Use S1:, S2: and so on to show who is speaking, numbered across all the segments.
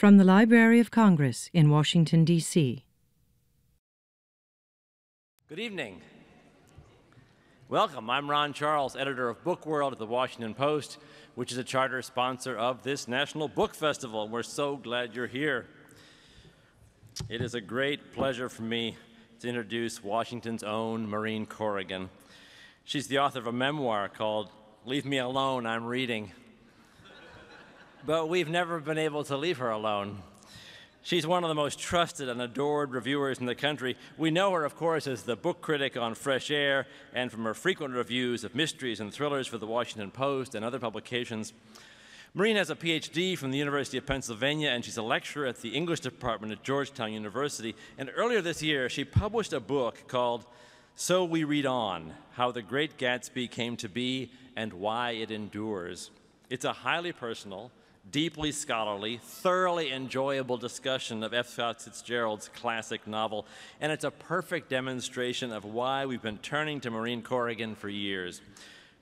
S1: From the Library of Congress in Washington, D.C.
S2: Good evening. Welcome. I'm Ron Charles, editor of Book World at the Washington Post, which is a charter sponsor of this National Book Festival. We're so glad you're here. It is a great pleasure for me to introduce Washington's own Maureen Corrigan. She's the author of a memoir called Leave Me Alone, I'm Reading but we've never been able to leave her alone. She's one of the most trusted and adored reviewers in the country. We know her, of course, as the book critic on Fresh Air and from her frequent reviews of mysteries and thrillers for the Washington Post and other publications. Maureen has a PhD from the University of Pennsylvania, and she's a lecturer at the English department at Georgetown University. And earlier this year, she published a book called So We Read On How the Great Gatsby Came to Be and Why It Endures. It's a highly personal, deeply scholarly, thoroughly enjoyable discussion of F. Scott Fitzgerald's classic novel, and it's a perfect demonstration of why we've been turning to Maureen Corrigan for years.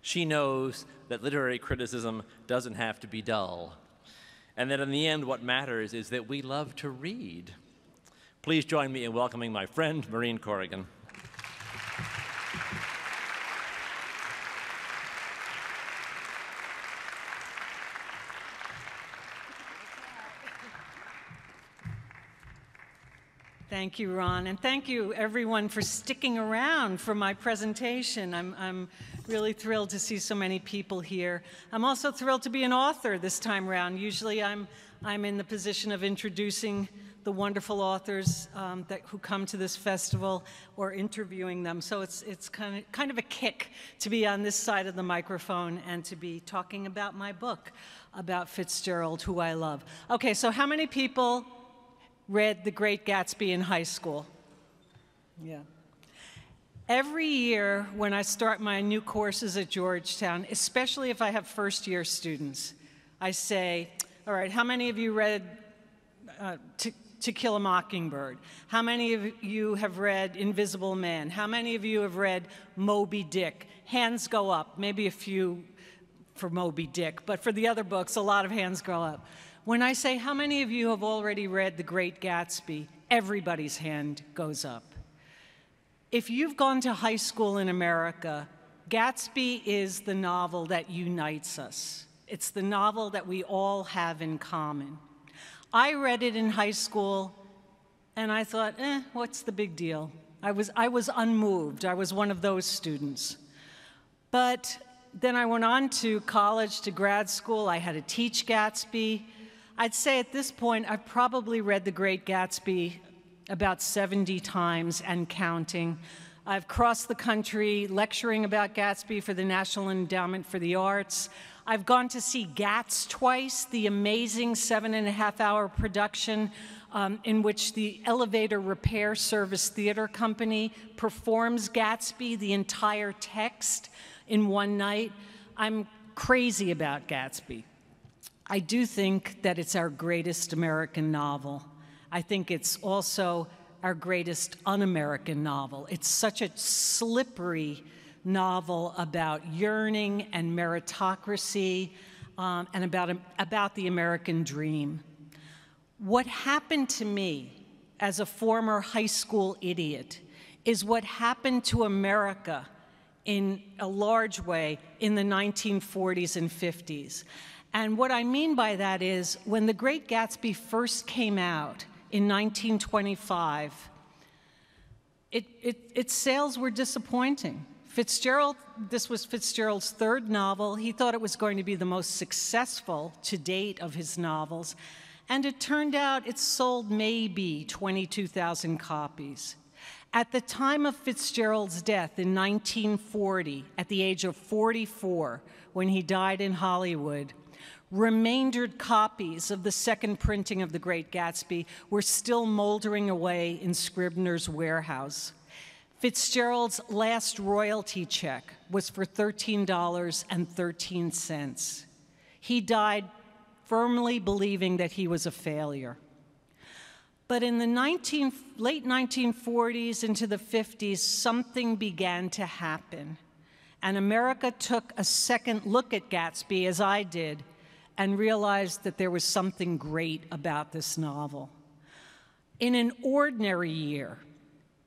S2: She knows that literary criticism doesn't have to be dull, and that in the end, what matters is that we love to read. Please join me in welcoming my friend, Maureen Corrigan.
S3: Thank you, Ron, and thank you everyone for sticking around for my presentation. I'm, I'm really thrilled to see so many people here. I'm also thrilled to be an author this time around. Usually I'm, I'm in the position of introducing the wonderful authors um, that, who come to this festival or interviewing them. So it's, it's kind, of, kind of a kick to be on this side of the microphone and to be talking about my book about Fitzgerald, who I love. Okay, so how many people read The Great Gatsby in high school. Yeah. Every year when I start my new courses at Georgetown, especially if I have first year students, I say, all right, how many of you read uh, to, to Kill a Mockingbird? How many of you have read Invisible Man? How many of you have read Moby Dick? Hands go up, maybe a few for Moby Dick, but for the other books, a lot of hands go up. When I say, how many of you have already read The Great Gatsby? Everybody's hand goes up. If you've gone to high school in America, Gatsby is the novel that unites us. It's the novel that we all have in common. I read it in high school, and I thought, eh, what's the big deal? I was, I was unmoved. I was one of those students. But then I went on to college, to grad school. I had to teach Gatsby. I'd say at this point, I've probably read The Great Gatsby about 70 times and counting. I've crossed the country lecturing about Gatsby for the National Endowment for the Arts. I've gone to see Gatz twice, the amazing seven and a half hour production um, in which the Elevator Repair Service Theater Company performs Gatsby, the entire text, in one night. I'm crazy about Gatsby. I do think that it's our greatest American novel. I think it's also our greatest un American novel. It's such a slippery novel about yearning and meritocracy um, and about, about the American dream. What happened to me as a former high school idiot is what happened to America in a large way in the 1940s and 50s. And what I mean by that is when The Great Gatsby first came out in 1925, it, it, its sales were disappointing. Fitzgerald, this was Fitzgerald's third novel. He thought it was going to be the most successful to date of his novels. And it turned out it sold maybe 22,000 copies. At the time of Fitzgerald's death in 1940, at the age of 44, when he died in Hollywood, Remaindered copies of the second printing of The Great Gatsby were still moldering away in Scribner's warehouse. Fitzgerald's last royalty check was for $13.13. He died firmly believing that he was a failure. But in the 19, late 1940s into the 50s, something began to happen. And America took a second look at Gatsby, as I did, and realized that there was something great about this novel. In an ordinary year,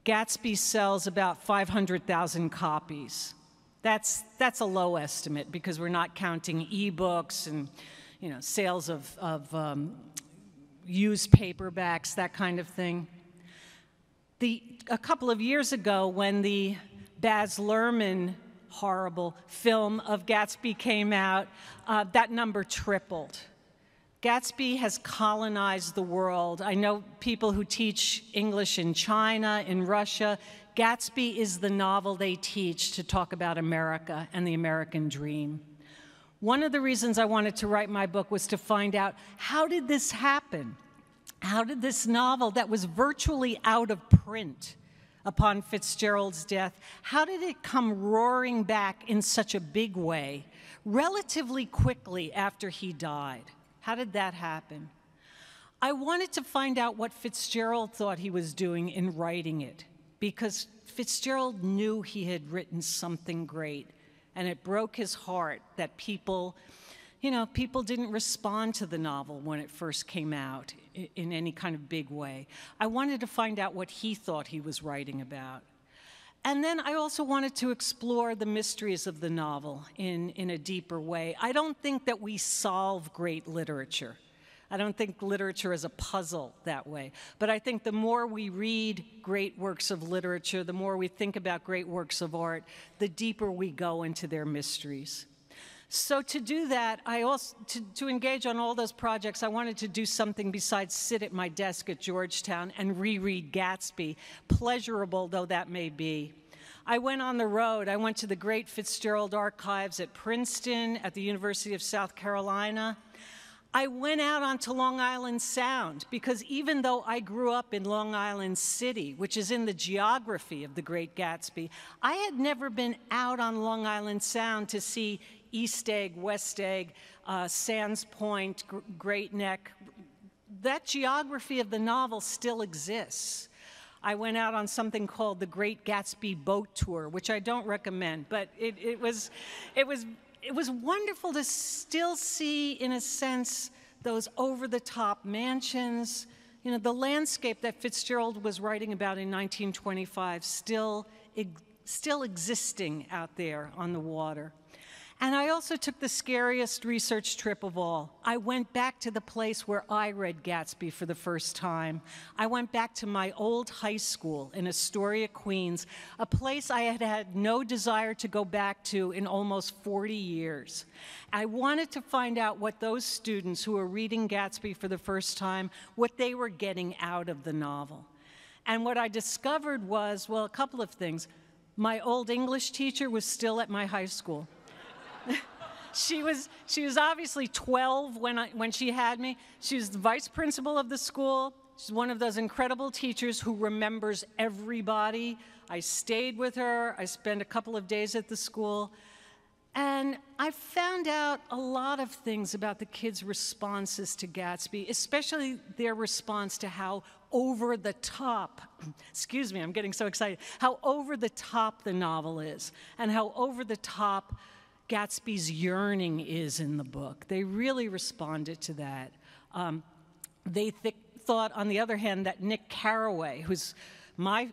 S3: Gatsby sells about 500,000 copies. That's, that's a low estimate because we're not counting ebooks and you know, sales of, of um, used paperbacks, that kind of thing. The, a couple of years ago, when the Baz Luhrmann horrible film of Gatsby came out, uh, that number tripled. Gatsby has colonized the world. I know people who teach English in China, in Russia. Gatsby is the novel they teach to talk about America and the American dream. One of the reasons I wanted to write my book was to find out how did this happen? How did this novel that was virtually out of print upon Fitzgerald's death, how did it come roaring back in such a big way relatively quickly after he died? How did that happen? I wanted to find out what Fitzgerald thought he was doing in writing it, because Fitzgerald knew he had written something great, and it broke his heart that people, you know, people didn't respond to the novel when it first came out in any kind of big way. I wanted to find out what he thought he was writing about. And then I also wanted to explore the mysteries of the novel in, in a deeper way. I don't think that we solve great literature. I don't think literature is a puzzle that way. But I think the more we read great works of literature, the more we think about great works of art, the deeper we go into their mysteries. So to do that, I also, to, to, engage on all those projects, I wanted to do something besides sit at my desk at Georgetown and reread Gatsby, pleasurable though that may be. I went on the road. I went to the great Fitzgerald Archives at Princeton, at the University of South Carolina. I went out onto Long Island Sound because even though I grew up in Long Island City, which is in the geography of the Great Gatsby, I had never been out on Long Island Sound to see East Egg, West Egg, uh, Sands Point, G Great Neck. That geography of the novel still exists. I went out on something called the Great Gatsby Boat Tour, which I don't recommend, but it, it, was, it, was, it was wonderful to still see, in a sense, those over-the-top mansions, you know, the landscape that Fitzgerald was writing about in 1925 still, still existing out there on the water. And I also took the scariest research trip of all. I went back to the place where I read Gatsby for the first time. I went back to my old high school in Astoria, Queens, a place I had had no desire to go back to in almost 40 years. I wanted to find out what those students who were reading Gatsby for the first time, what they were getting out of the novel. And what I discovered was, well, a couple of things. My old English teacher was still at my high school. she was she was obviously 12 when I, when she had me. She was the vice principal of the school. She's one of those incredible teachers who remembers everybody. I stayed with her. I spent a couple of days at the school. And I found out a lot of things about the kids' responses to Gatsby, especially their response to how over the top, excuse me, I'm getting so excited, how over the top the novel is, and how over the top Gatsby's yearning is in the book. They really responded to that. Um, they th thought, on the other hand, that Nick Carraway, who's my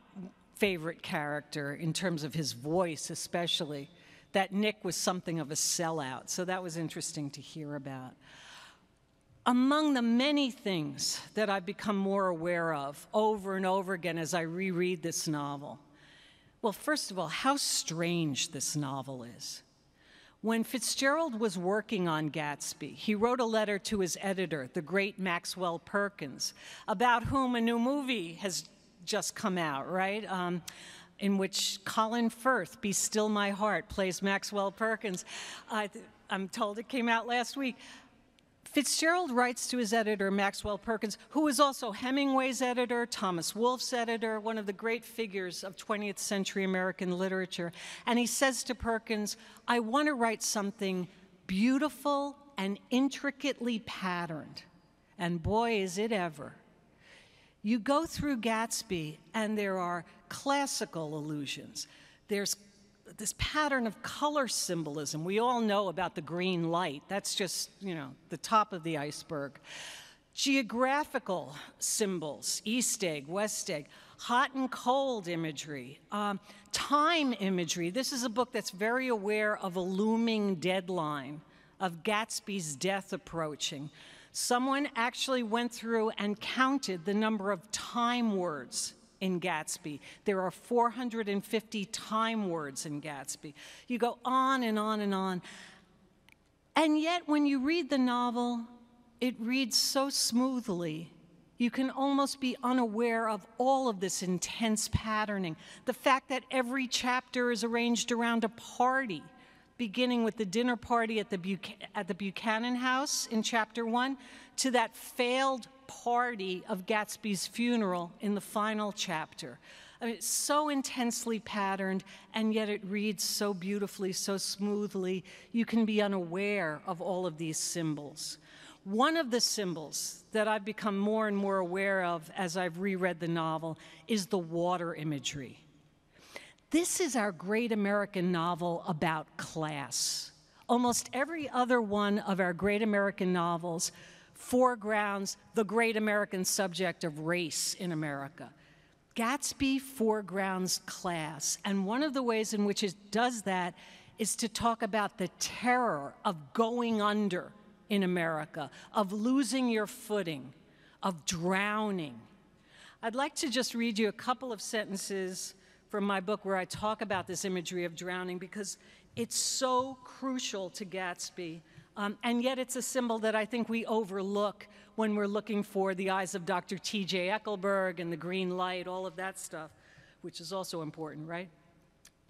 S3: favorite character in terms of his voice, especially, that Nick was something of a sellout. So that was interesting to hear about. Among the many things that I've become more aware of over and over again as I reread this novel, well, first of all, how strange this novel is. When Fitzgerald was working on Gatsby, he wrote a letter to his editor, the great Maxwell Perkins, about whom a new movie has just come out, right? Um, in which Colin Firth, Be Still My Heart, plays Maxwell Perkins. Uh, I'm told it came out last week. Fitzgerald writes to his editor, Maxwell Perkins, who was also Hemingway's editor, Thomas Wolfe's editor, one of the great figures of 20th century American literature. And he says to Perkins, I want to write something beautiful and intricately patterned. And boy, is it ever. You go through Gatsby, and there are classical allusions. There's this pattern of color symbolism. We all know about the green light. That's just, you know, the top of the iceberg. Geographical symbols, east egg, west egg, hot and cold imagery, um, time imagery. This is a book that's very aware of a looming deadline, of Gatsby's death approaching. Someone actually went through and counted the number of time words in Gatsby. There are 450 time words in Gatsby. You go on and on and on. And yet, when you read the novel, it reads so smoothly. You can almost be unaware of all of this intense patterning. The fact that every chapter is arranged around a party, beginning with the dinner party at the, Buch at the Buchanan House in chapter one, to that failed party of Gatsby's funeral in the final chapter. I mean, it's so intensely patterned, and yet it reads so beautifully, so smoothly. You can be unaware of all of these symbols. One of the symbols that I've become more and more aware of as I've reread the novel is the water imagery. This is our great American novel about class. Almost every other one of our great American novels foregrounds the great American subject of race in America. Gatsby foregrounds class, and one of the ways in which it does that is to talk about the terror of going under in America, of losing your footing, of drowning. I'd like to just read you a couple of sentences from my book where I talk about this imagery of drowning because it's so crucial to Gatsby um, and yet it's a symbol that I think we overlook when we're looking for the eyes of Dr. T.J. Eckleburg and the green light, all of that stuff, which is also important, right?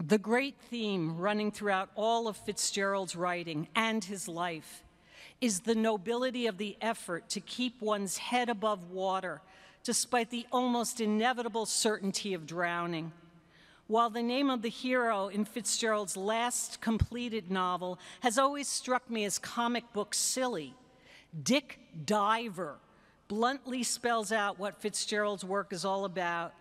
S3: The great theme running throughout all of Fitzgerald's writing and his life is the nobility of the effort to keep one's head above water despite the almost inevitable certainty of drowning. While the name of the hero in Fitzgerald's last completed novel has always struck me as comic book silly, Dick Diver bluntly spells out what Fitzgerald's work is all about.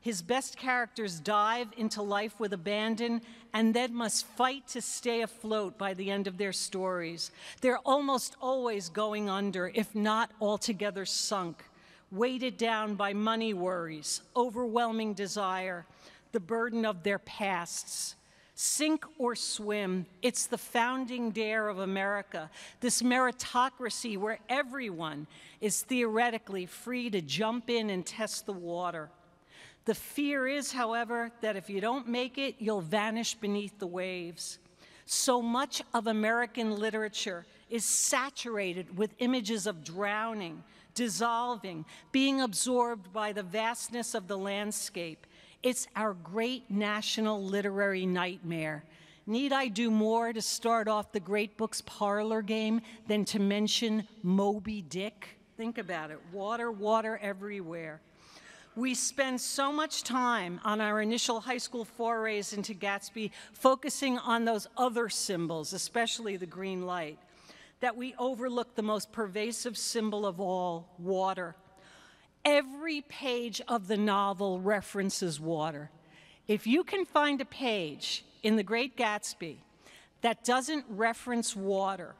S3: His best characters dive into life with abandon and then must fight to stay afloat by the end of their stories. They're almost always going under, if not altogether sunk, weighted down by money worries, overwhelming desire, the burden of their pasts. Sink or swim, it's the founding dare of America, this meritocracy where everyone is theoretically free to jump in and test the water. The fear is, however, that if you don't make it, you'll vanish beneath the waves. So much of American literature is saturated with images of drowning, dissolving, being absorbed by the vastness of the landscape, it's our great national literary nightmare. Need I do more to start off the great books parlor game than to mention Moby Dick? Think about it water, water everywhere. We spend so much time on our initial high school forays into Gatsby focusing on those other symbols, especially the green light, that we overlook the most pervasive symbol of all water. Every page of the novel references water. If you can find a page in The Great Gatsby that doesn't reference water,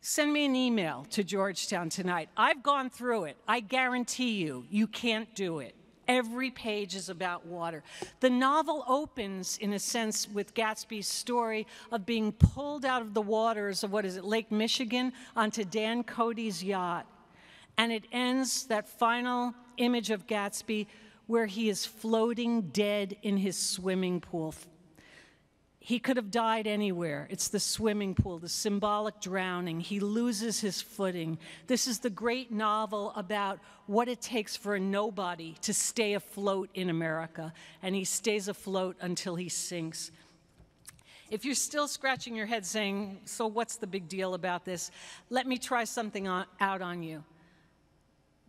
S3: send me an email to Georgetown tonight. I've gone through it. I guarantee you, you can't do it. Every page is about water. The novel opens, in a sense, with Gatsby's story of being pulled out of the waters of what is it, Lake Michigan, onto Dan Cody's yacht. And it ends that final image of Gatsby where he is floating dead in his swimming pool. He could have died anywhere. It's the swimming pool, the symbolic drowning. He loses his footing. This is the great novel about what it takes for a nobody to stay afloat in America, and he stays afloat until he sinks. If you're still scratching your head saying, So what's the big deal about this? Let me try something on, out on you.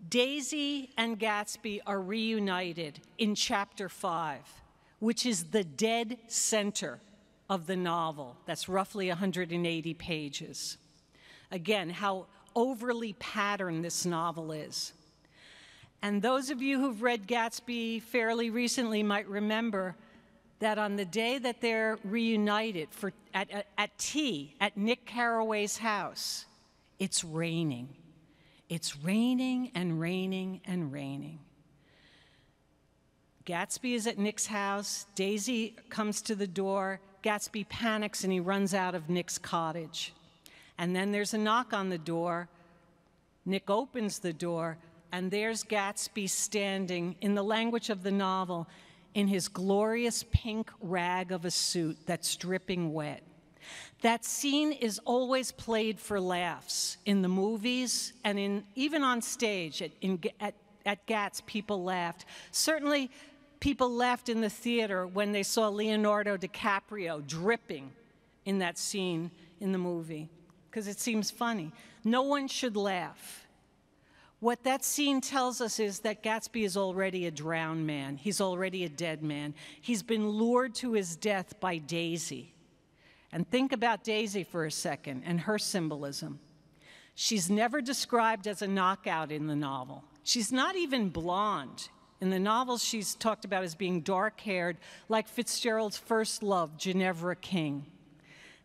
S3: Daisy and Gatsby are reunited in chapter five, which is the dead center of the novel. That's roughly 180 pages. Again, how overly patterned this novel is. And those of you who've read Gatsby fairly recently might remember that on the day that they're reunited for, at, at, at tea at Nick Carraway's house, it's raining. It's raining and raining and raining. Gatsby is at Nick's house. Daisy comes to the door. Gatsby panics and he runs out of Nick's cottage. And then there's a knock on the door. Nick opens the door, and there's Gatsby standing, in the language of the novel, in his glorious pink rag of a suit that's dripping wet. That scene is always played for laughs in the movies and in, even on stage at, in, at, at Gatz, people laughed. Certainly, people laughed in the theater when they saw Leonardo DiCaprio dripping in that scene in the movie because it seems funny. No one should laugh. What that scene tells us is that Gatsby is already a drowned man. He's already a dead man. He's been lured to his death by Daisy. And think about Daisy for a second and her symbolism. She's never described as a knockout in the novel. She's not even blonde. In the novels, she's talked about as being dark haired, like Fitzgerald's first love, Ginevra King.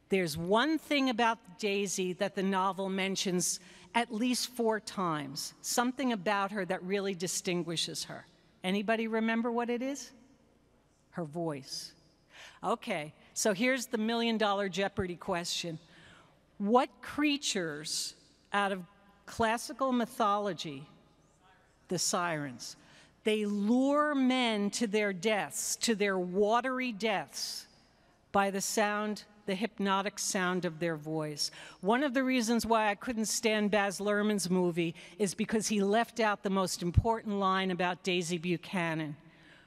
S3: There's one thing about Daisy that the novel mentions at least four times, something about her that really distinguishes her. Anybody remember what it is? Her voice. Okay, so here's the million dollar Jeopardy question What creatures out of classical mythology, the sirens, they lure men to their deaths, to their watery deaths, by the sound, the hypnotic sound of their voice. One of the reasons why I couldn't stand Baz Luhrmann's movie is because he left out the most important line about Daisy Buchanan.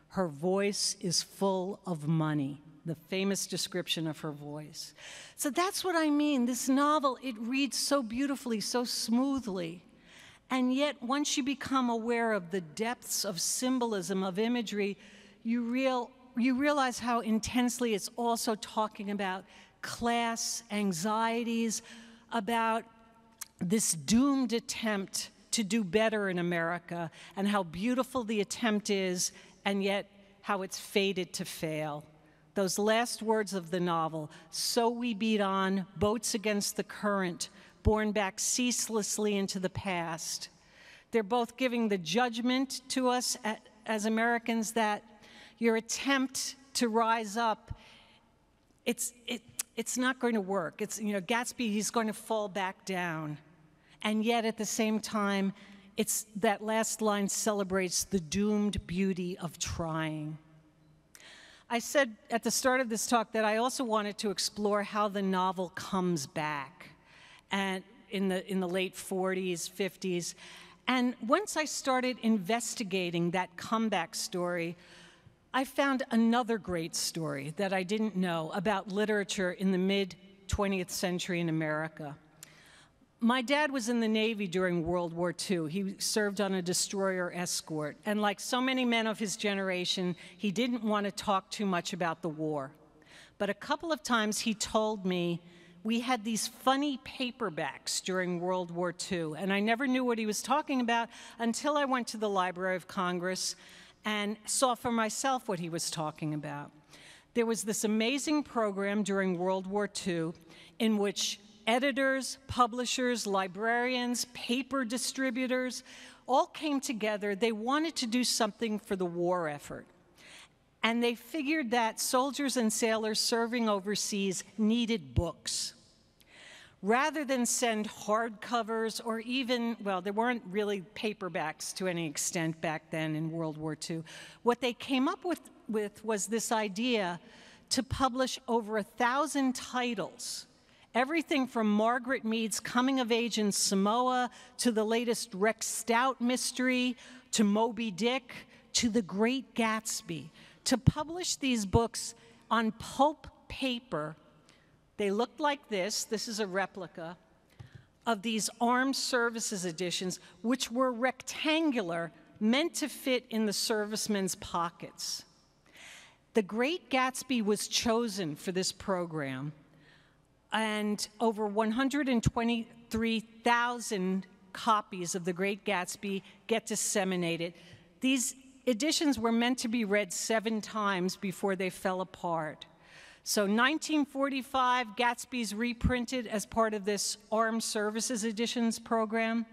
S3: Her voice is full of money the famous description of her voice. So that's what I mean. This novel, it reads so beautifully, so smoothly. And yet, once you become aware of the depths of symbolism, of imagery, you, real, you realize how intensely it's also talking about class, anxieties, about this doomed attempt to do better in America, and how beautiful the attempt is, and yet how it's fated to fail those last words of the novel so we beat on, boats against the current, borne back ceaselessly into the past. They're both giving the judgment to us as Americans that your attempt to rise up, it's, it, it's not going to work. It's, you know, Gatsby, he's going to fall back down. And yet at the same time, it's that last line celebrates the doomed beauty of trying. I said at the start of this talk that I also wanted to explore how the novel comes back and in the, in the late 40s, 50s. And once I started investigating that comeback story, I found another great story that I didn't know about literature in the mid 20th century in America. My dad was in the Navy during World War II. He served on a destroyer escort. And like so many men of his generation, he didn't want to talk too much about the war. But a couple of times he told me we had these funny paperbacks during World War II. And I never knew what he was talking about until I went to the Library of Congress and saw for myself what he was talking about. There was this amazing program during World War II in which editors, publishers, librarians, paper distributors all came together. They wanted to do something for the war effort. And they figured that soldiers and sailors serving overseas needed books. Rather than send hardcovers or even, well, there weren't really paperbacks to any extent back then in World War II, what they came up with, with was this idea to publish over a thousand titles Everything from Margaret Mead's Coming of Age in Samoa to the latest Rex Stout mystery to Moby Dick to The Great Gatsby. To publish these books on pulp paper, they looked like this. This is a replica of these armed services editions, which were rectangular, meant to fit in the servicemen's pockets. The Great Gatsby was chosen for this program and over 123,000 copies of The Great Gatsby get disseminated. These editions were meant to be read seven times before they fell apart. So 1945, Gatsby's reprinted as part of this Armed Services Editions program.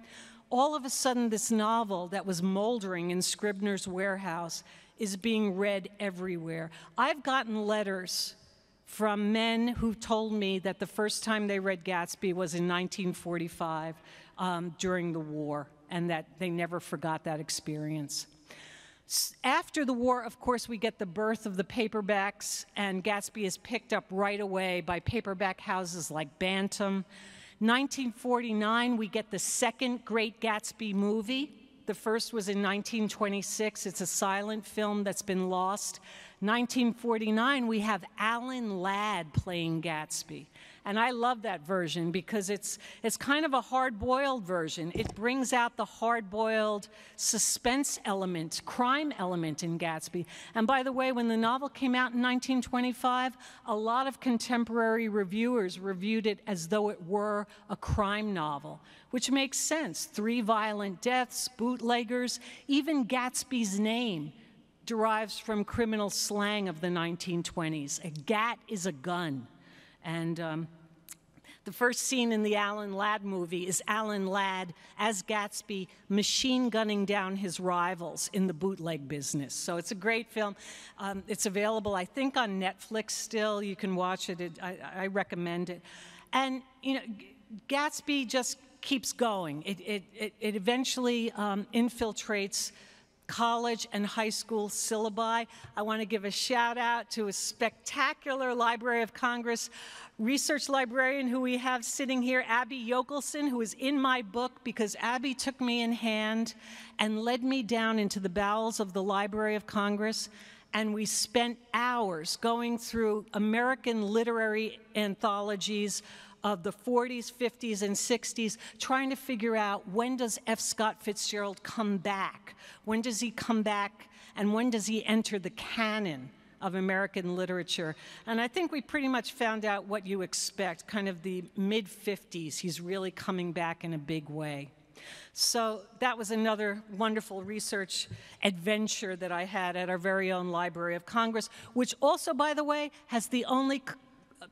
S3: All of a sudden, this novel that was moldering in Scribner's warehouse is being read everywhere. I've gotten letters from men who told me that the first time they read Gatsby was in 1945 um, during the war, and that they never forgot that experience. After the war, of course, we get the birth of the paperbacks, and Gatsby is picked up right away by paperback houses like Bantam. 1949, we get the second Great Gatsby movie. The first was in 1926. It's a silent film that's been lost. 1949, we have Alan Ladd playing Gatsby. And I love that version because it's, it's kind of a hard boiled version. It brings out the hard boiled suspense element, crime element in Gatsby. And by the way, when the novel came out in 1925, a lot of contemporary reviewers reviewed it as though it were a crime novel, which makes sense. Three violent deaths, bootleggers, even Gatsby's name derives from criminal slang of the 1920s. A gat is a gun. And um, the first scene in the Alan Ladd movie is Alan Ladd as Gatsby machine gunning down his rivals in the bootleg business. So it's a great film. Um, it's available, I think, on Netflix still. You can watch it. it I, I, recommend it. And, you know, Gatsby just keeps going. It, it, it, it eventually um, infiltrates college and high school syllabi. I want to give a shout out to a spectacular Library of Congress research librarian who we have sitting here, Abby Yochelson, who is in my book because Abby took me in hand and led me down into the bowels of the Library of Congress. And we spent hours going through American literary anthologies of the 40s, 50s, and 60s, trying to figure out when does F. Scott Fitzgerald come back? When does he come back? And when does he enter the canon of American literature? And I think we pretty much found out what you expect, kind of the mid 50s. He's really coming back in a big way. So that was another wonderful research adventure that I had at our very own Library of Congress, which also, by the way, has the only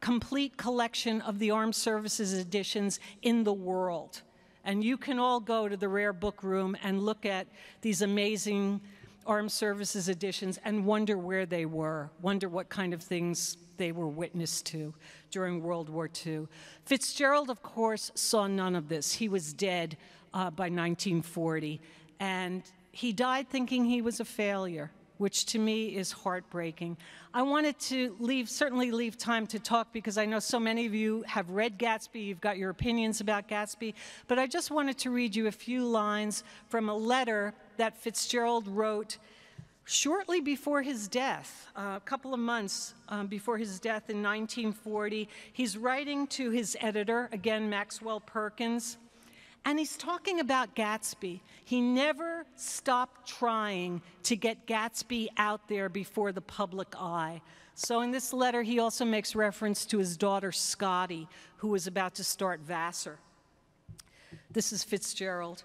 S3: complete collection of the Armed Services editions in the world. And you can all go to the Rare Book Room and look at these amazing Armed Services editions and wonder where they were, wonder what kind of things they were witness to during World War II. Fitzgerald, of course, saw none of this. He was dead uh, by 1940, and he died thinking he was a failure which to me is heartbreaking. I wanted to leave, certainly leave time to talk because I know so many of you have read Gatsby, you've got your opinions about Gatsby, but I just wanted to read you a few lines from a letter that Fitzgerald wrote shortly before his death, uh, a couple of months um, before his death in 1940. He's writing to his editor, again, Maxwell Perkins. And he's talking about Gatsby. He never stopped trying to get Gatsby out there before the public eye. So in this letter, he also makes reference to his daughter Scotty, who was about to start Vassar. This is Fitzgerald.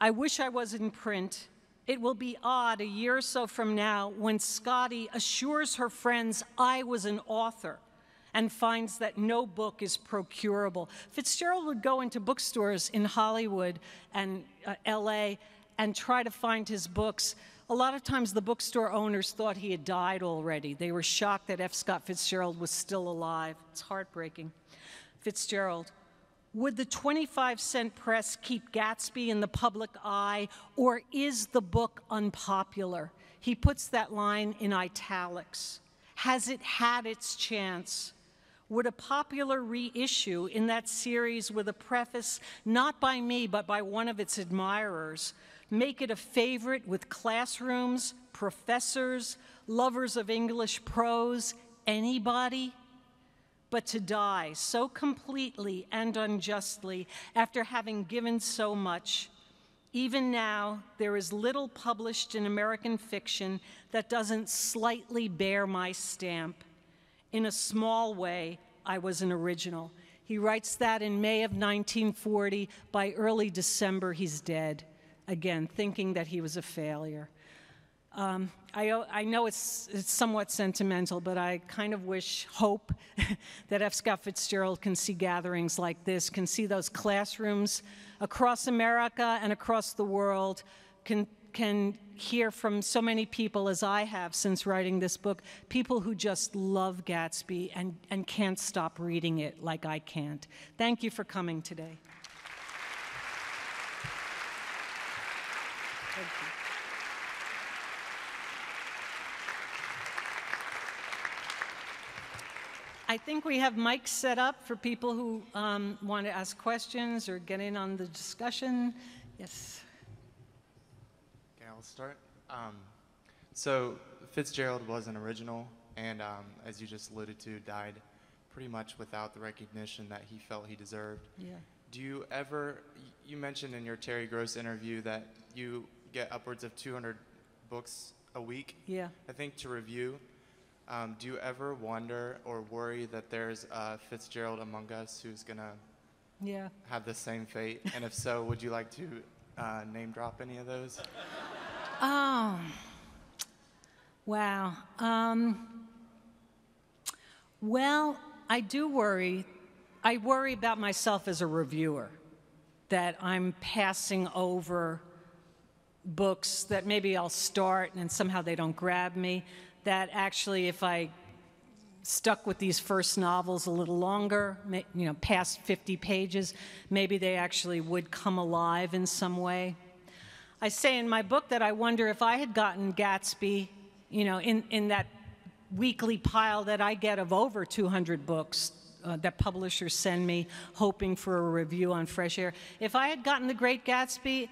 S3: I wish I was in print. It will be odd a year or so from now when Scotty assures her friends I was an author and finds that no book is procurable. Fitzgerald would go into bookstores in Hollywood and uh, LA and try to find his books. A lot of times the bookstore owners thought he had died already. They were shocked that F. Scott Fitzgerald was still alive. It's heartbreaking. Fitzgerald, would the 25 cent press keep Gatsby in the public eye, or is the book unpopular? He puts that line in italics. Has it had its chance? Would a popular reissue in that series with a preface not by me but by one of its admirers make it a favorite with classrooms, professors, lovers of English prose, anybody? But to die so completely and unjustly after having given so much, even now, there is little published in American fiction that doesn't slightly bear my stamp. In a small way, I was an original. He writes that in May of 1940. By early December, he's dead, again, thinking that he was a failure. Um, I, I, know it's, it's, somewhat sentimental, but I kind of wish, hope that F. Scott Fitzgerald can see gatherings like this, can see those classrooms across America and across the world, can, can hear from so many people as I have since writing this book, people who just love Gatsby and, and can't stop reading it like I can't. Thank you for coming today. I think we have mics set up for people who um, want to ask questions or get in on the discussion. Yes.
S4: Start. Um, so Fitzgerald was an original, and um, as you just alluded to, died pretty much without the recognition that he felt he deserved.
S3: Yeah.
S4: Do you ever? You mentioned in your Terry Gross interview that you get upwards of 200 books a week.
S3: Yeah.
S4: I think to review. Um, do you ever wonder or worry that there's a Fitzgerald among us who's gonna
S3: yeah.
S4: have the same fate? and if so, would you like to uh, name drop any of those?
S3: Oh, wow. Um, well, I do worry. I worry about myself as a reviewer, that I'm passing over books that maybe I'll start and somehow they don't grab me that actually if I stuck with these first novels a little longer, you know, past 50 pages, maybe they actually would come alive in some way. I say in my book that I wonder if I had gotten Gatsby, you know, in, in that weekly pile that I get of over 200 books uh, that publishers send me hoping for a review on Fresh Air. If I had gotten The Great Gatsby,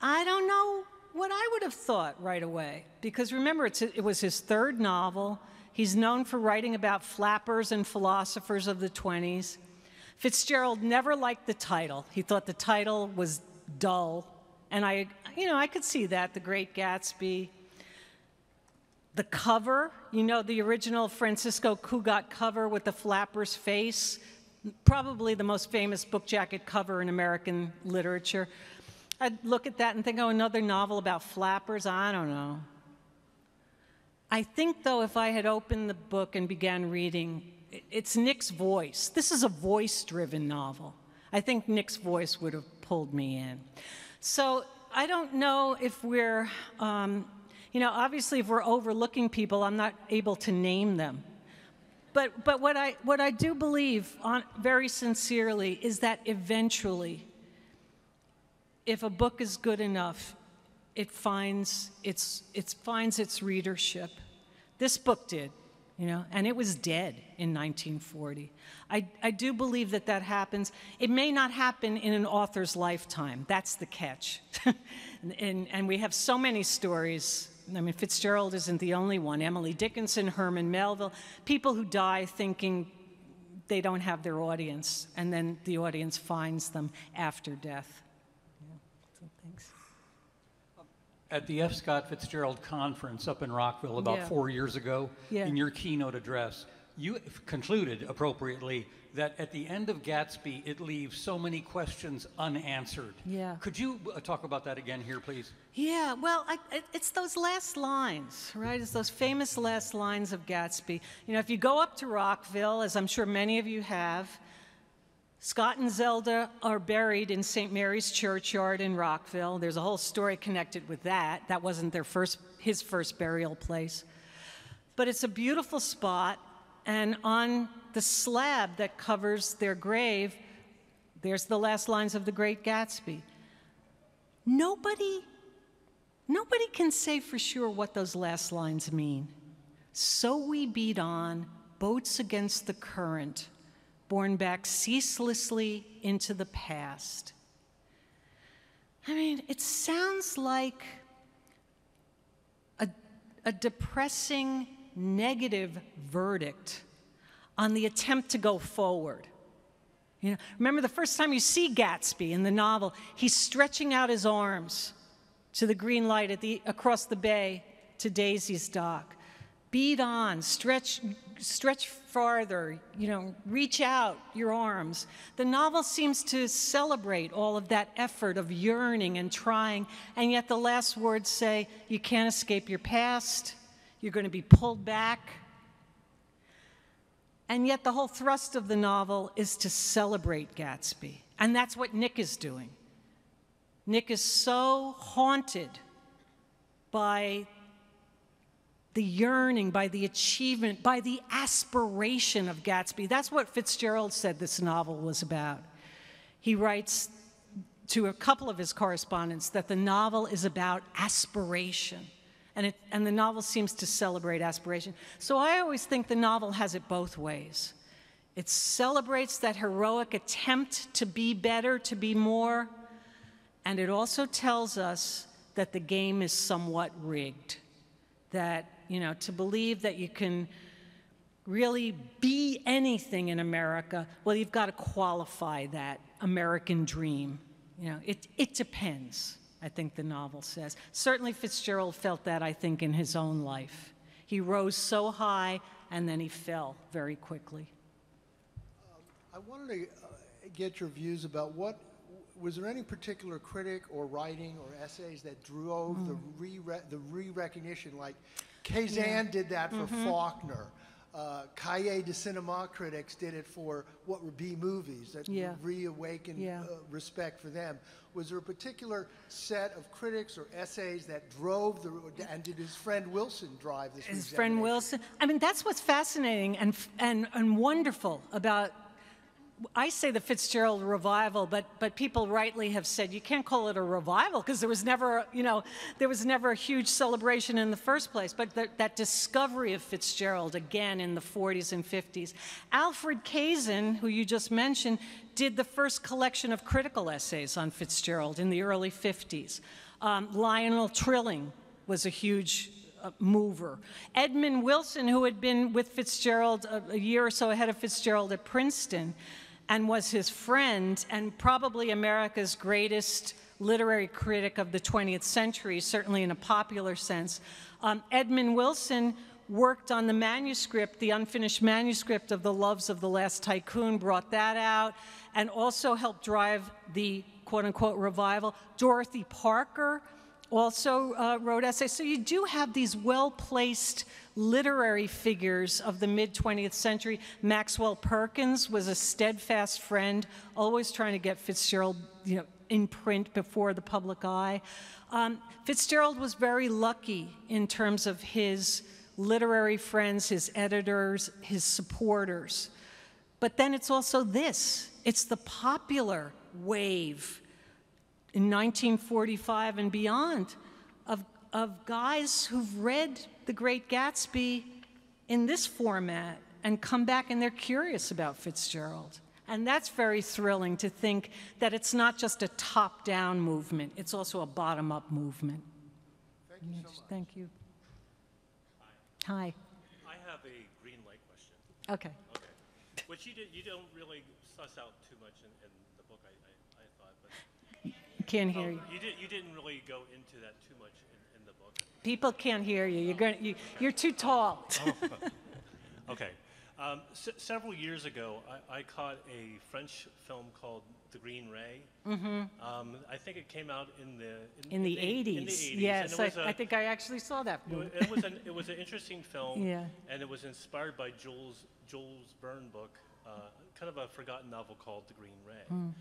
S3: I don't know what I would have thought right away. Because remember, it was his third novel. He's known for writing about flappers and philosophers of the 20s. Fitzgerald never liked the title. He thought the title was dull. And I, you know, I could see that, The Great Gatsby. The cover, you know, the original Francisco Cugat cover with the flapper's face, probably the most famous book jacket cover in American literature. I'd look at that and think, oh, another novel about flappers? I don't know. I think, though, if I had opened the book and began reading, it's Nick's voice. This is a voice driven novel. I think Nick's voice would have pulled me in. So I don't know if we're, um, you know, obviously, if we're overlooking people, I'm not able to name them. But, but what, I, what I do believe on, very sincerely is that eventually if a book is good enough, it finds its, it finds its readership. This book did, you know, and it was dead in 1940. I, I do believe that that happens. It may not happen in an author's lifetime. That's the catch. and, and, and we have so many stories. I mean, Fitzgerald isn't the only one. Emily Dickinson, Herman Melville, people who die thinking they don't have their audience, and then the audience finds them after death.
S5: At the F. Scott Fitzgerald Conference up in Rockville about
S3: Yeah.
S5: four years ago,
S3: Yeah.
S5: in your keynote address, you concluded appropriately that at the end of Gatsby, it leaves so many questions unanswered.
S3: Yeah.
S5: Could you uh, talk about that again here, please?
S3: Yeah, well, I, it, it's those last lines, right? It's those famous last lines of Gatsby. You know, if you go up to Rockville, as I'm sure many of you have, Scott and Zelda are buried in St. Mary's Churchyard in Rockville. There's a whole story connected with that. That wasn't their first, his first burial place. But it's a beautiful spot, and on the slab that covers their grave, there's the last lines of The Great Gatsby. Nobody, nobody can say for sure what those last lines mean. So we beat on, boats against the current borne back ceaselessly into the past. I mean, it sounds like a, a depressing, negative verdict on the attempt to go forward. You know, remember the first time you see Gatsby in the novel, he's stretching out his arms to the green light at the, across the bay to Daisy's dock. Beat on, stretch, stretch farther, you know, reach out your arms. The novel seems to celebrate all of that effort of yearning and trying, and yet the last words say, you can't escape your past, you're going to be pulled back. And yet the whole thrust of the novel is to celebrate Gatsby. And that's what Nick is doing. Nick is so haunted by the yearning, by the achievement, by the aspiration of Gatsby. That's what Fitzgerald said this novel was about. He writes to a couple of his correspondents that the novel is about aspiration. And, it, and the novel seems to celebrate aspiration. So I always think the novel has it both ways. It celebrates that heroic attempt to be better, to be more, and it also tells us that the game is somewhat rigged. That, you know, to believe that you can really be anything in America, well, you've got to qualify that American dream. You know, it, it depends, I think the novel says. Certainly Fitzgerald felt that, I think, in his own life. He rose so high and then he fell very quickly.
S6: I wanted to uh, get your views about what was there any particular critic or writing or essays that drove mm. the re the re recognition? Like Kazin yeah. did that for mm-hmm. Faulkner. Uh, Cahiers de Cinema critics did it for what were B movies that
S3: yeah.
S6: reawakened yeah. uh, respect for them. Was there a particular set of critics or essays that drove the, and did his friend Wilson drive this?
S3: His friend Wilson. I mean, that's what's fascinating and, and, and wonderful about I say the Fitzgerald revival, but but people rightly have said you can't call it a revival because there was never you know there was never a huge celebration in the first place. But that discovery of Fitzgerald again in the 40s and 50s, Alfred Kazin, who you just mentioned, did the first collection of critical essays on Fitzgerald in the early 50s. Um, Lionel Trilling was a huge uh, mover. Edmund Wilson, who had been with Fitzgerald a, a year or so ahead of Fitzgerald at Princeton, and was his friend and probably America's greatest literary critic of the 20th century, certainly in a popular sense. Um, Edmund Wilson worked on the manuscript, the unfinished manuscript of The Loves of the Last Tycoon, brought that out, and also helped drive the quote unquote revival. Dorothy Parker also uh, wrote essays. So you do have these well placed literary figures of the mid 20th century. Maxwell Perkins was a steadfast friend, always trying to get Fitzgerald you know, in print before the public eye. Um, Fitzgerald was very lucky in terms of his literary friends, his editors, his supporters. But then it's also this it's the popular wave in 1945 and beyond of, of guys who've read The Great Gatsby in this format and come back and they're curious about Fitzgerald. And that's very thrilling to think that it's not just a top down movement, it's also a bottom up movement.
S6: Thank you so much.
S3: Thank you. Hi.
S7: I have a green light question.
S3: Okay.
S7: Okay. Which you, did, you don't really suss out too much in, in the book, I, I, I thought. But
S3: can't hear
S7: oh,
S3: you.
S7: You, did, you didn't really go into that too much in, in the book.
S3: People can't hear you. You're going. You, you're too tall.
S7: Oh. okay. Um, several years ago, I, I, caught a French film called The Green Ray. Mm-hmm. Um, I think it came out in the
S3: in, in the, 80s. In the 80s. Yes, I, a, I think I actually saw that movie.
S7: It, was an it was an interesting film.
S3: Yeah.
S7: And it was inspired by Jules Jules Verne book, uh, kind of a forgotten novel called The Green Ray. Mm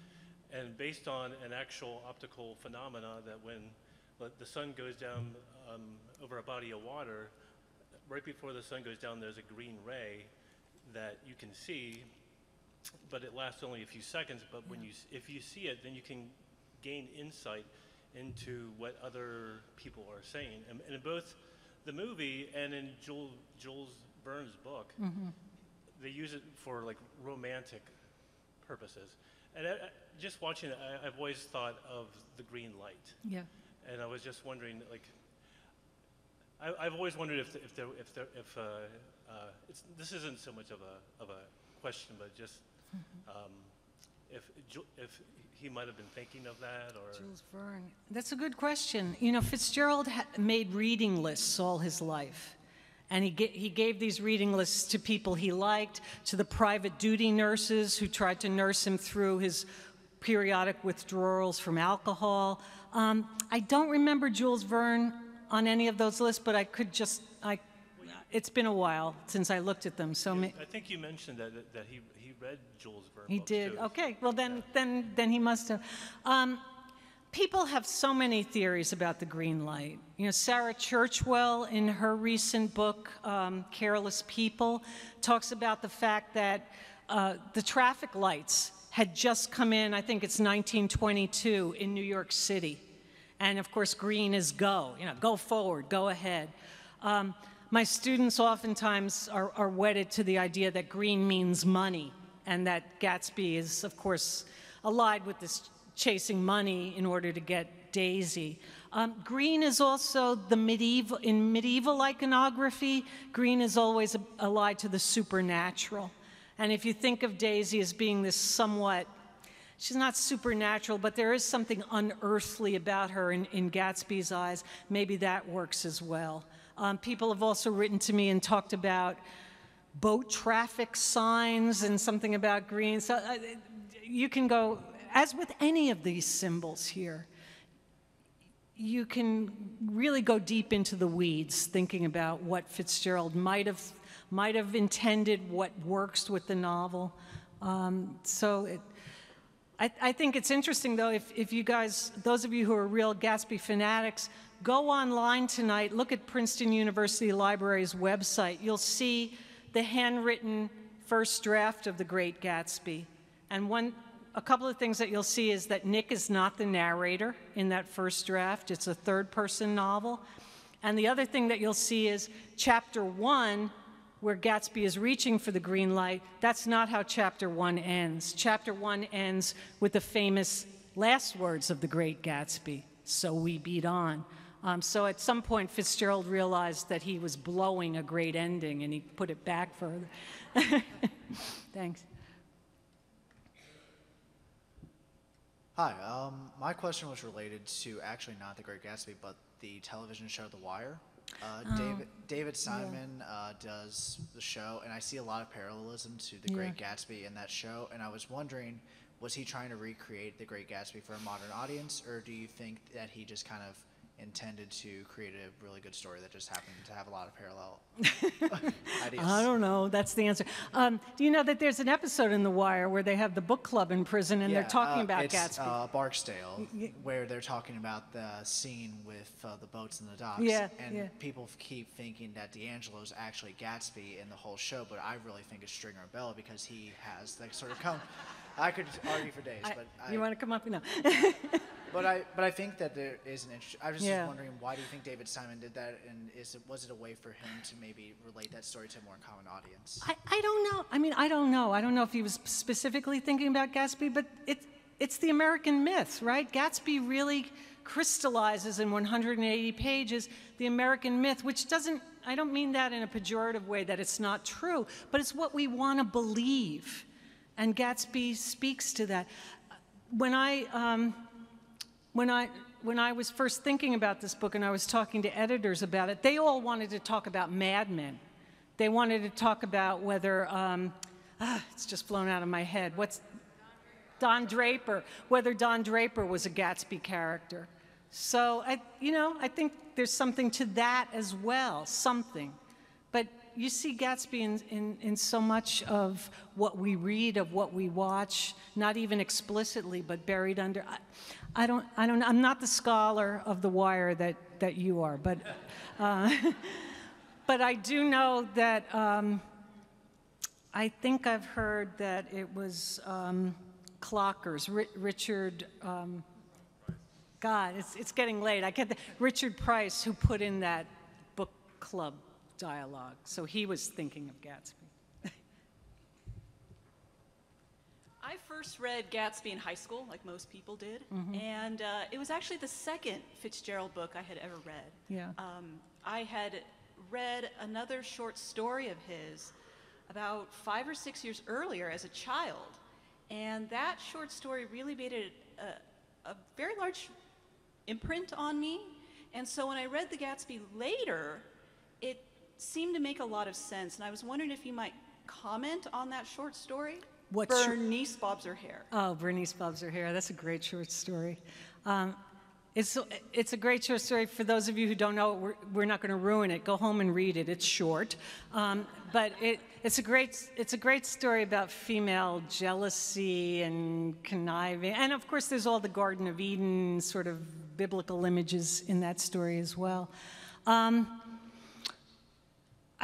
S7: and based on an actual optical phenomena that when the sun goes down um, over a body of water, right before the sun goes down, there's a green ray that you can see, but it lasts only a few seconds. But when you, if you see it, then you can gain insight into what other people are saying. And, and in both the movie and in Jules, Jules Verne's book, mm-hmm. they use it for like romantic purposes. And I, just watching it, I, have always thought of the green light.
S3: Yeah.
S7: And I was just wondering, like, I, have always wondered if the, if there, if there, if uh, uh, it's, this isn't so much of a of a question, but just mm-hmm. um, if if he might have been thinking of that or
S3: Jules Verne. That's a good question. You know, Fitzgerald made reading lists all his life. And he, he gave these reading lists to people he liked, to the private duty nurses who tried to nurse him through his periodic withdrawals from alcohol. Um, I don't remember Jules Verne on any of those lists, but I could just, I, it's been a while since I looked at them. So ma-
S7: I think you mentioned that, that- that he, he read Jules Verne
S3: he
S7: books,
S3: did.
S7: too.
S3: Okay. Well, then, then, then he must have. Um, people have so many theories about the green light. You know, Sarah Churchwell, in her recent book, um, Careless People, talks about the fact that uh, the traffic lights had just come in, I think it's 1922, in New York City. And of course, green is go, you know, go forward, go ahead. Um, my students oftentimes are, are wedded to the idea that green means money, and that Gatsby is, of course, allied with this chasing money in order to get Daisy. Um, green is also the medieval, in medieval iconography, green is always allied to the supernatural. And if you think of Daisy as being this somewhat She's not supernatural, but there is something unearthly about her in, in Gatsby's eyes. Maybe that works as well. Um, people have also written to me and talked about boat traffic signs and something about green. So uh, you can go, as with any of these symbols here, you can really go deep into the weeds thinking about what Fitzgerald might have, might have intended, what works with the novel. Um, so it, I, I think it's interesting, though, if, if you guys, those of you who are real Gatsby fanatics, go online tonight, look at Princeton University Library's website. You'll see the handwritten first draft of The Great Gatsby. And one, a couple of things that you'll see is that Nick is not the narrator in that first draft. It's a third person novel. And the other thing that you'll see is chapter one where Gatsby is reaching for the green light, that's not how chapter one ends. Chapter one ends with the famous last words of the great Gatsby so we beat on. Um, so at some point, Fitzgerald realized that he was blowing a great ending and he put it back further. Thanks.
S8: Hi, um, my question was related to actually not The Great Gatsby, but the television show The Wire. Uh,
S3: Oh,
S8: David, David Simon uh, does the show, and I see a lot of parallelism to The Great Gatsby in that show. And I was wondering, was he trying to recreate The Great Gatsby for a modern audience, or do you think that he just kind of intended to create a really good story that just happened to have a lot of parallel ideas?
S3: I don't know. That's the answer. Um, do you know that there's an episode in The Wire where they have the book club in prison and they're talking
S8: uh,
S3: about
S8: it's,
S3: Gatsby?
S8: Uh, Barksdale, where they're talking about the scene with uh, the boats in the docks.
S3: Yeah,
S8: and
S3: yeah.
S8: people keep thinking that D'Angelo's actually Gatsby in the whole show, but I really think it's Stringer Bell because he has that sort of come. I could argue for days,
S3: I-
S8: but I,
S3: you want to come up? No.
S8: but I but I think that there is an interest. I was just
S3: Yeah.
S8: wondering why do you think David Simon did that, and is it was it a way for him to maybe relate that story to a more common audience?
S3: I, I don't know. I mean, I don't know. I don't know if he was specifically thinking about Gatsby, but it, it's the American myth, right? Gatsby really crystallizes in 180 pages the American myth, which doesn't, I don't mean that in a pejorative way that it's not true, but it's what we want to believe. And Gatsby speaks to that. When I, um, when I, when I was first thinking about this book and I was talking to editors about it, they all wanted to talk about Mad Men. They wanted to talk about whether, um, ah, it's just flown out of my head. What's Don Draper? Whether Don Draper was a Gatsby character. So I, you know, I think there's something to that as well, something. You see Gatsby in, in, in so much of what we read, of what we watch, not even explicitly, but buried under. I, I don't, I don't, I'm not the scholar of The Wire that, that you are, but, uh, but I do know that um, I think I've heard that it was um, Clockers, Ri- Richard. Um, God, it's, it's getting late. I get Richard Price who put in that book club dialogue. So he was thinking of Gatsby.
S9: I first read Gatsby in high school, like most people did, and uh, it was actually the second Fitzgerald book I had ever read.
S3: Yeah.
S9: Um, I had read another short story of his about five or six years earlier as a child, and that short story really made it a, a very large imprint on me. And so when I read The Gatsby later, seemed to make a lot of sense, and I was wondering if you might comment on that short story.
S3: What
S9: Bernice bobs her hair.
S3: Oh, Bernice bobs her hair. That's a great short story. Um, it's, it's a great short story. For those of you who don't know we're, we're not going to ruin it. Go home and read it. It's short. Um, but it, it's, a great, it's a great story about female jealousy and conniving. And of course, there's all the Garden of Eden sort of biblical images in that story as well. Um,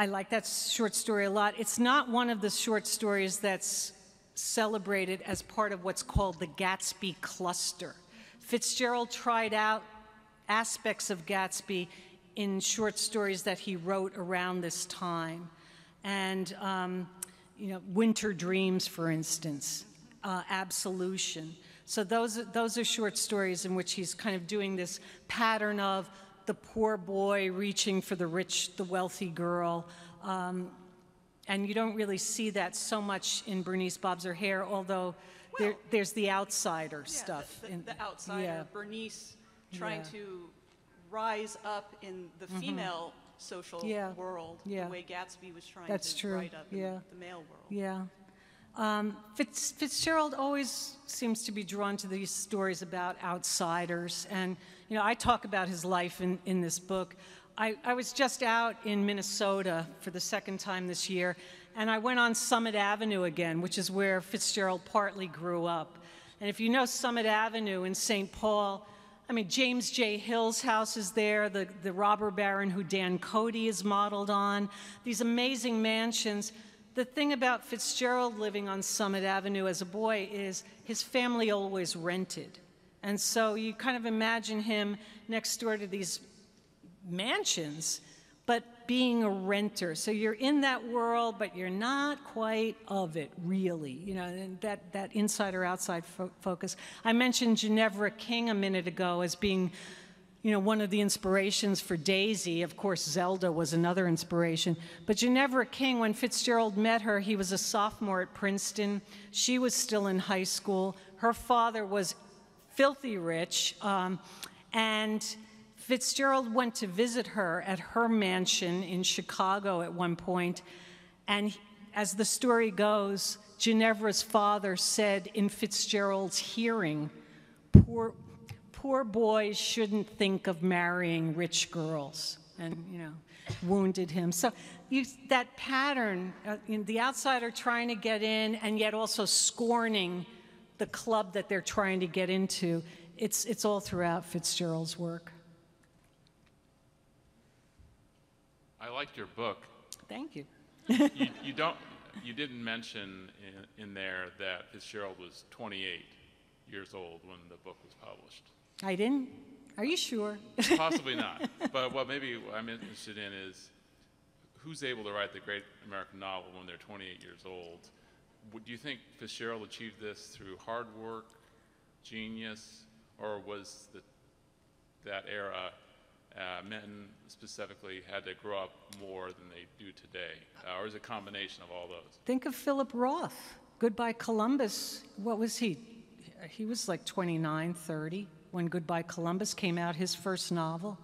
S3: I like that short story a lot. It's not one of the short stories that's celebrated as part of what's called the Gatsby cluster. Fitzgerald tried out aspects of Gatsby in short stories that he wrote around this time. And, um, you know, Winter Dreams, for instance, uh, Absolution. So those, those are short stories in which he's kind of doing this pattern of the poor boy reaching for the rich, the wealthy girl. Um, and you don't really see that so much in Bernice Bobs Her Hair, although there, there's the outsider
S9: Yeah,
S3: stuff.
S9: The, the,
S3: in-
S9: the outsider,
S3: yeah.
S9: Bernice trying
S3: Yeah. Mm-hmm.
S9: to rise up in the female social
S3: Yeah,
S9: world
S3: yeah.
S9: the way Gatsby was trying
S3: That's
S9: to
S3: true,
S9: rise up
S3: yeah.
S9: in the male world.
S3: Yeah. Um, Fitz, Fitzgerald always seems to be drawn to these stories about outsiders. And, you know, I talk about his life in, in this book. I, I was just out in Minnesota for the second time this year, and I went on Summit Avenue again, which is where Fitzgerald partly grew up. And if you know Summit Avenue in St. Paul, I mean, James J. Hill's house is there, the, the robber baron who Dan Cody is modeled on, these amazing mansions. The thing about Fitzgerald living on Summit Avenue as a boy is his family always rented. And so you kind of imagine him next door to these mansions, but being a renter. So you're in that world, but you're not quite of it, really. You know, that, that inside or outside fo- focus. I mentioned Ginevra King a minute ago as being, you know, one of the inspirations for Daisy. Of course, Zelda was another inspiration. But Ginevra King, when Fitzgerald met her, he was a sophomore at Princeton. She was still in high school. Her father was filthy rich. Um, and Fitzgerald went to visit her at her mansion in Chicago at one point, and as the story goes, Ginevra's father said in Fitzgerald's hearing, "Poor, poor boys shouldn't think of marrying rich girls," and you know, wounded him. So you, that pattern, uh, the outsider trying to get in, and yet also scorning the club that they're trying to get into. It's, it's all throughout Fitzgerald's work.
S10: I liked your book.
S3: Thank you.
S10: you, you don't, you didn't mention in, in there that Fitzgerald was 28 years old when the book was published.
S3: I didn't? Are you sure?
S10: Possibly not. But what maybe I'm interested in is who's able to write the great American novel when they're 28 years old? Would you think Fitzgerald achieved this through hard work, genius, or was the, that era uh, men specifically had to grow up more than they do today? Uh, or is it a combination of all those?
S3: Think of Philip Roth. Goodbye Columbus. What was he? He was like 29, 30 when Goodbye Columbus came out, his first novel.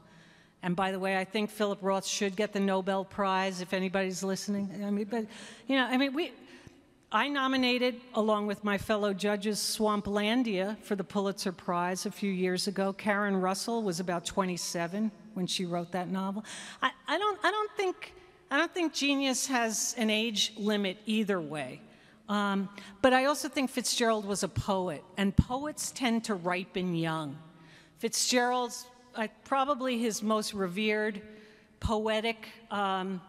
S3: And by the way, I think Philip Roth should get the Nobel Prize if anybody's listening. I mean, but you know, I mean, we. I nominated, along with my fellow judges, Swamplandia for the Pulitzer Prize a few years ago. Karen Russell was about 27 when she wrote that novel. I, I don't, I don't think, I don't think genius has an age limit either way. Um, but I also think Fitzgerald was a poet, and poets tend to ripen young. Fitzgerald's uh, probably his most revered poetic um,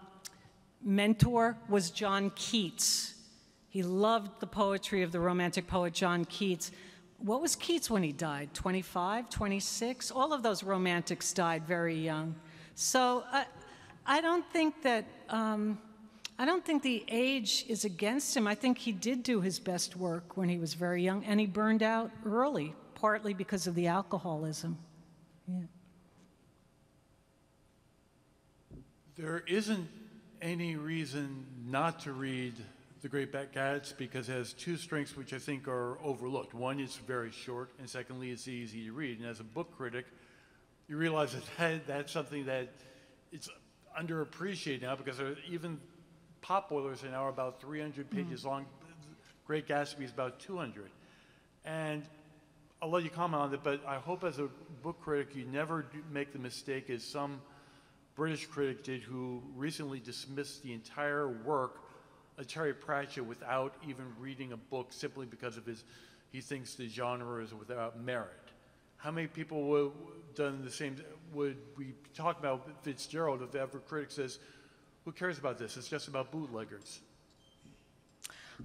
S3: mentor was John Keats. He loved the poetry of the Romantic poet John Keats. What was Keats when he died? 25, 26? All of those romantics died very young. So uh, I don't think that. Um, I don't think the age is against him. I think he did do his best work when he was very young, and he burned out early, partly because of the alcoholism. Yeah.
S11: There isn't any reason not to read The Great Bat because it has two strengths which I think are overlooked. One, it's very short, and secondly, it's easy to read. And as a book critic, you realize that, that that's something that it's underappreciated now because even Pot Boilers are now about 300 mm-hmm. pages long. Great Gatsby is about 200. And I'll let you comment on it, but I hope as a book critic you never make the mistake as some British critic did who recently dismissed the entire work Terry Pratchett without even reading a book simply because of his, he thinks the genre is without merit. How many people would done the same? Would we talk about Fitzgerald if ever critic says, "Who cares about this? It's just about bootleggers."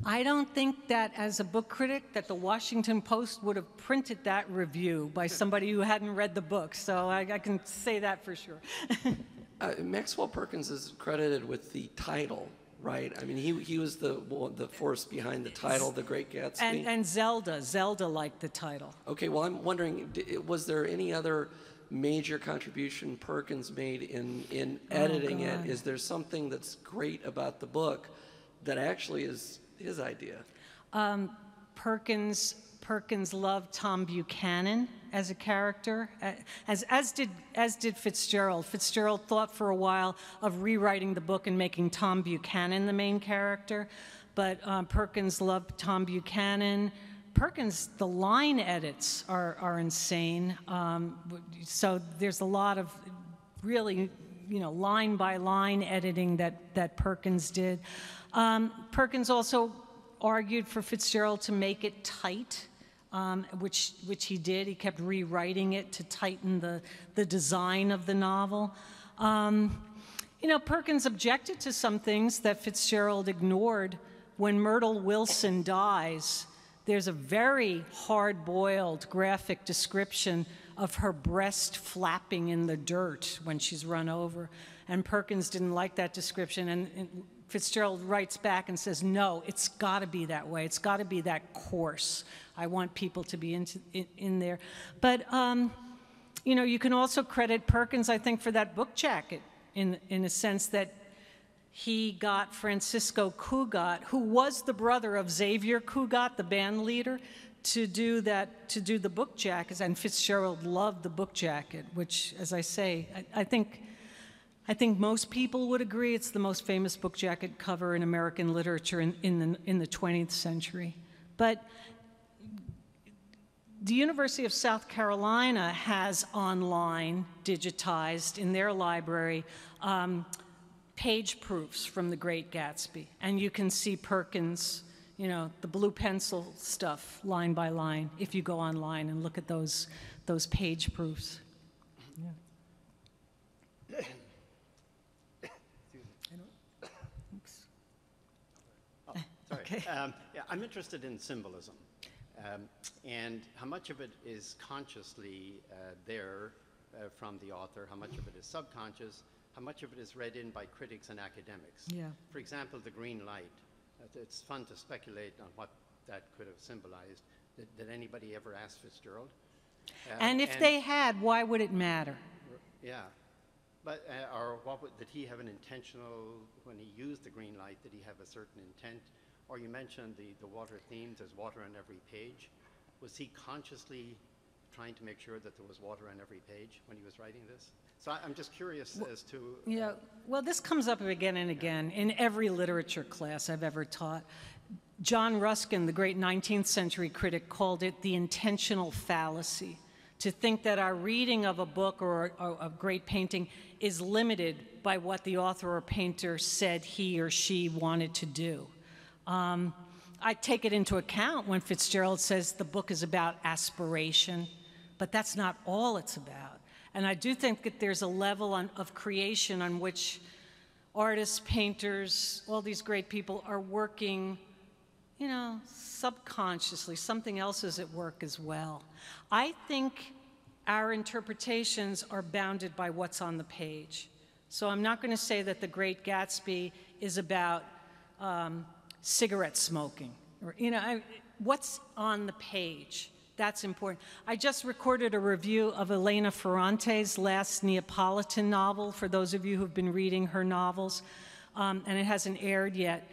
S3: I don't think that as a book critic that the Washington Post would have printed that review by somebody who hadn't read the book. So I, I can say that for sure.
S12: Uh, Maxwell Perkins is credited with the title, right? I mean, he, he was the the force behind the title, The Great Gatsby.
S3: and, and Zelda, Zelda liked the title.
S12: Okay, well, I'm wondering, was there any other major contribution Perkins made in, in editing it?
S3: God.
S12: Is there something that's great about the book that actually is his idea?
S3: Um, Perkins Perkins loved Tom Buchanan as a character, as as did as did Fitzgerald. Fitzgerald thought for a while of rewriting the book and making Tom Buchanan the main character, but um, Perkins loved Tom Buchanan. Perkins, the line edits are are insane. Um, so there's a lot of really, you know, line by line editing that, that Perkins did. Um, Perkins also argued for Fitzgerald to make it tight, um, which, which he did. He kept rewriting it to tighten the, the design of the novel. Um, you know, Perkins objected to some things that Fitzgerald ignored. When Myrtle Wilson dies, there's a very hard boiled graphic description of her breast flapping in the dirt when she's run over. And Perkins didn't like that description. And, and Fitzgerald writes back and says, No, it's got to be that way. It's got to be that coarse. I want people to be into, in, in there. But, um, you know, you can also credit Perkins, I think, for that book jacket in, in a sense that he got Francisco Cugat, who was the brother of Xavier Cugat, the band leader, to do that, to do the book jacket. And Fitzgerald loved the book jacket, which, as I say, I, I think, I think most people would agree it's the most famous book jacket cover in American literature in, in, the, in the 20th century. But the University of South Carolina has online, digitized in their library, um, page proofs from The Great Gatsby. And you can see Perkins, you know, the blue pencil stuff line by line if you go online and look at those, those page proofs.
S13: Oh, sorry.
S3: Okay.
S13: Um, yeah, I'm interested in symbolism um, and how much of it is consciously uh, there uh, from the author, how much of it is subconscious, how much of it is read in by critics and academics.
S3: Yeah.
S13: For example, the green light. Uh, it's fun to speculate on what that could have symbolized. Did, did anybody ever ask Fitzgerald? Uh,
S3: And if they had, why would it matter?
S13: yeah. But, uh, or what would, did he have an intentional, when he used the green light, did he have a certain intent? Or you mentioned the, the water themes, there's water on every page. Was he consciously trying to make sure that there was water on every page when he was writing this? So I, I'm just curious as to.
S3: Uh, yeah, well, this comes up again and again in every literature class I've ever taught. John Ruskin, the great 19th century critic, called it the intentional fallacy. To think that our reading of a book or a great painting is limited by what the author or painter said he or she wanted to do. Um, I take it into account when Fitzgerald says the book is about aspiration, but that's not all it's about. And I do think that there's a level on, of creation on which artists, painters, all these great people are working, you know, subconsciously. Something else is at work as well. I think our interpretations are bounded by what's on the page. So I'm not going to say that The Great Gatsby is about um, cigarette smoking. Or, you know, I, what's on the page? That's important. I just recorded a review of Elena Ferrante's last Neapolitan novel, for those of you who've been reading her novels, um, and it hasn't aired yet.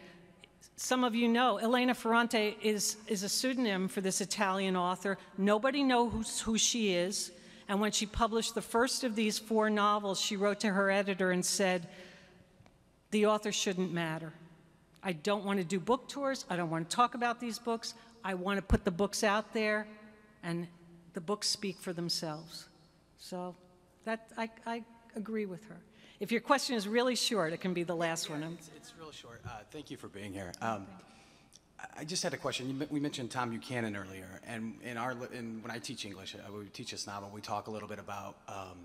S3: Some of you know Elena Ferrante is, is a pseudonym for this Italian author. Nobody knows who she is. And when she published the first of these four novels, she wrote to her editor and said, The author shouldn't matter. I don't want to do book tours. I don't want to talk about these books. I want to put the books out there, and the books speak for themselves. So that I, I agree with her. If your question is really short, it can be the last one.
S14: It's, it's real short. Uh, thank you for being here. Um, I- I just had a question. You, we mentioned Tom Buchanan earlier, and in our in, when I teach English, uh, we teach this novel. We talk a little bit about um,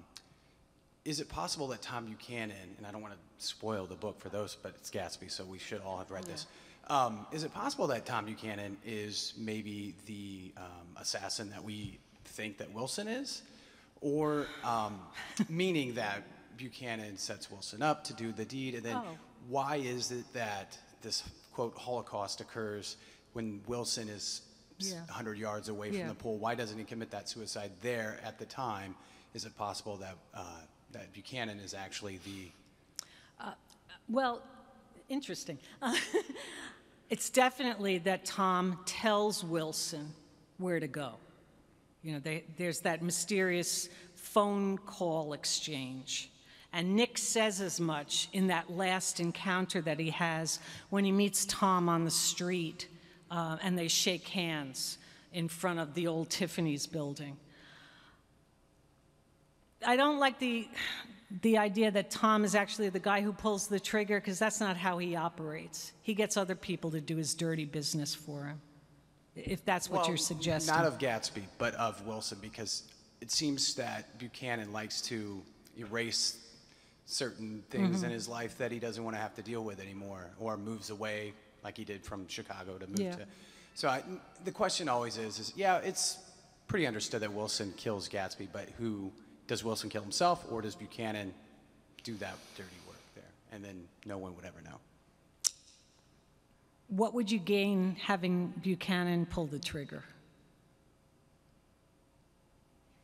S14: is it possible that Tom Buchanan, and I don't want to spoil the book for those, but it's Gatsby, so we should all have read this. Um, is it possible that Tom Buchanan is maybe the um, assassin that we think that Wilson is? Or um, meaning that Buchanan sets Wilson up to do the deed, and then
S3: Oh.
S14: why is it that this quote Holocaust occurs when Wilson is
S3: Yeah.
S14: 100 yards away from the pool? Why doesn't he commit that suicide there at the time? Is it possible that uh, that Buchanan is actually the
S3: Well, interesting. it's definitely that Tom tells Wilson where to go. You know, they, there's that mysterious phone call exchange. And Nick says as much in that last encounter that he has when he meets Tom on the street uh, and they shake hands in front of the old Tiffany's building. I don't like the the idea that Tom is actually the guy who pulls the trigger because that's not how he operates. He gets other people to do his dirty business for him. If that's what
S14: Well,
S3: you're suggesting.
S14: Not of Gatsby, but of Wilson, because it seems that Buchanan likes to erase certain things
S3: Mm-hmm.
S14: in his life that he doesn't want to have to deal with anymore, or moves away like he did from Chicago to move
S3: Yeah.
S14: to. So I, the question always is, is yeah, it's pretty understood that Wilson kills Gatsby, but who does Wilson kill himself, or does Buchanan do that dirty work there, and then no one would ever know?
S3: What would you gain having Buchanan pull the trigger?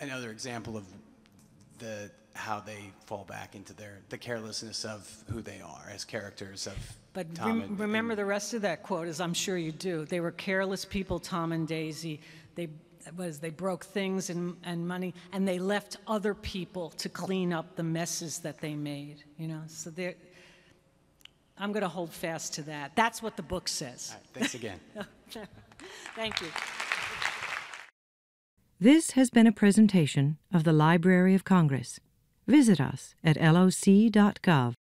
S14: another example of the how they fall back into their the carelessness of who they are as characters of
S3: But
S14: Tom
S3: rem-
S14: and,
S3: remember the rest of that quote, as I'm sure you do. They were careless people, Tom and Daisy. They was they broke things and, and money, and they left other people to clean up the messes that they made. You know, so they're. I'm going to hold fast to that. That's what the book says.
S14: All right, thanks again.
S3: Thank you.
S1: This has been a presentation of the Library of Congress. Visit us at loc.gov.